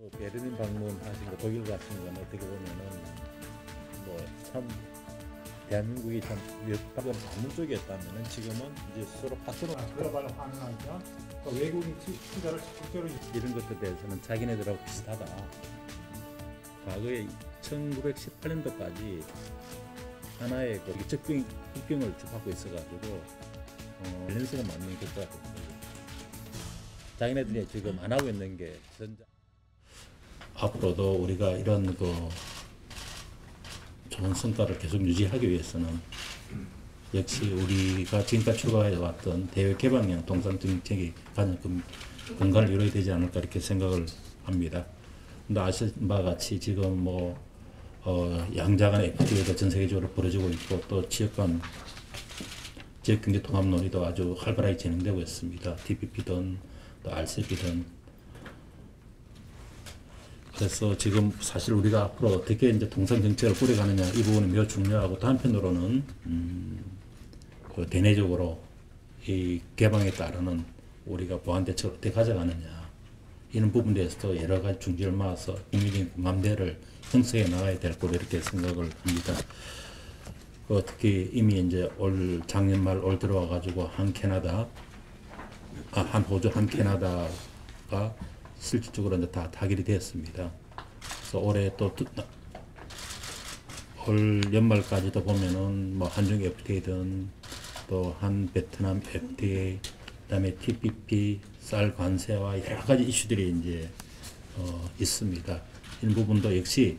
또 베를린 방문하신 거 독일 가신 건 어떻게 보면은 뭐참 대한민국이 참 방금 방문 쪽이었다면은 지금은 이제 서로 파트너 아, 글로벌 환원하니까 또 외국인 투- 투자를 적극적으로 이런 것들에 대해서는 자기네들하고 비슷하다. 과거에 1918년도까지 하나의 그 적병 국경을 접하고 있어가지고 어, 밸런스가 맞는 같은 거죠. 자기네들이 지금 안 하고 있는 게 전자. 앞으로도 우리가 이런 그 좋은 성과를 계속 유지하기 위해서는 역시 우리가 지금까지 추구해 왔던 대외 개방형 동산 정책이 가장 근- 근간을 이뤄야 되지 않을까 이렇게 생각을 합니다. 근데 아시는 바와 같이 지금 뭐 어, 양자 간 FTA가 전 세계적으로 벌어지고 있고 또 지역 간 지역 경제 통합 논의도 아주 활발하게 진행되고 있습니다. TPP든 또 RCEP든 그래서 지금 사실 우리가 앞으로 어떻게 이제 동산 정책을 꾸려가느냐 이 부분이 매우 중요하고 또 한편으로는 음, 그 대내적으로 이 개방에 따르는 우리가 보안 대책을 어떻게 가져가느냐 이런 부분에 대해서도 여러 가지 중지를 모아서 국민적인 공감대를 형성해 나가야 될 거로 이렇게 생각을 합니다. 그 특히 이미 이제 올 작년 말 올 들어와 가지고 한 캐나다, 아, 한 호주, 한 캐나다가 실질적으로 이제 다 타결이 됐습니다. 그래서 올해 또 올 연말까지도 보면은 뭐 한중 FTA든 또 한 베트남 FTA, 그다음에 TPP, 쌀 관세와 여러 가지 이슈들이 이제 어, 있습니다. 이런 부분도 역시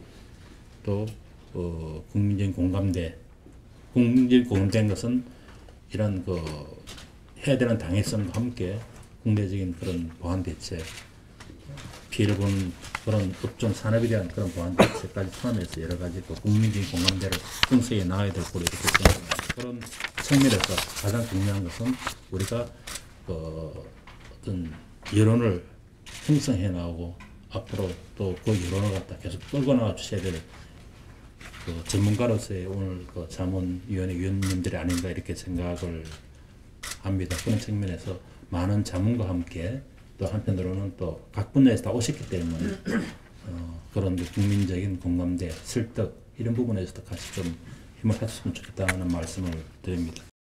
또 어, 국민적인 공감대, 국민적인 공감된 것은 이런 그 해야 되는 당위성과 함께 국내적인 그런 보안 대책, 피해를 본 그런 업종 산업에 대한 그런 보안 대책까지 포함해서 여러 가지 그 국민적인 공감대를 형성해 나가야 될 거로 이렇게 생각합니다. 그런 측면에서 가장 중요한 것은 우리가 그 어떤 여론을 형성해 나오고 앞으로 또 그 여론을 갖다 계속 끌고 나가 주셔야 될 그 전문가로서의 오늘 그 자문위원회 위원님들이 아닌가 이렇게 생각을 합니다. 그런 측면에서 많은 자문과 함께 또 한편으로는 또 각 분야에서 다 오셨기 때문에 어, 그런 그 국민적인 공감대, 설득 이런 부분에서도 같이 좀 힘을 하셨으면 좋겠다는 말씀을 드립니다.